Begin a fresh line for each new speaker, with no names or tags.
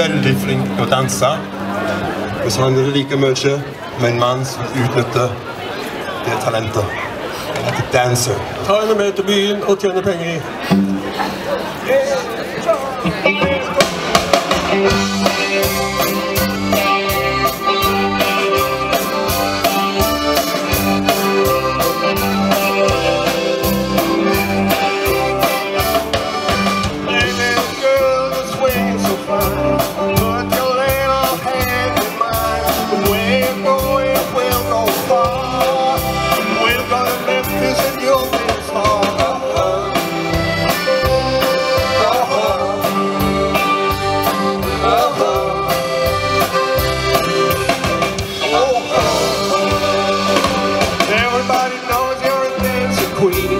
veldig flink til å danse. Og så handler det like mye med en mann som utnytter det talentet. En danser.
Ta henne med til byen og tjene penger.
queen.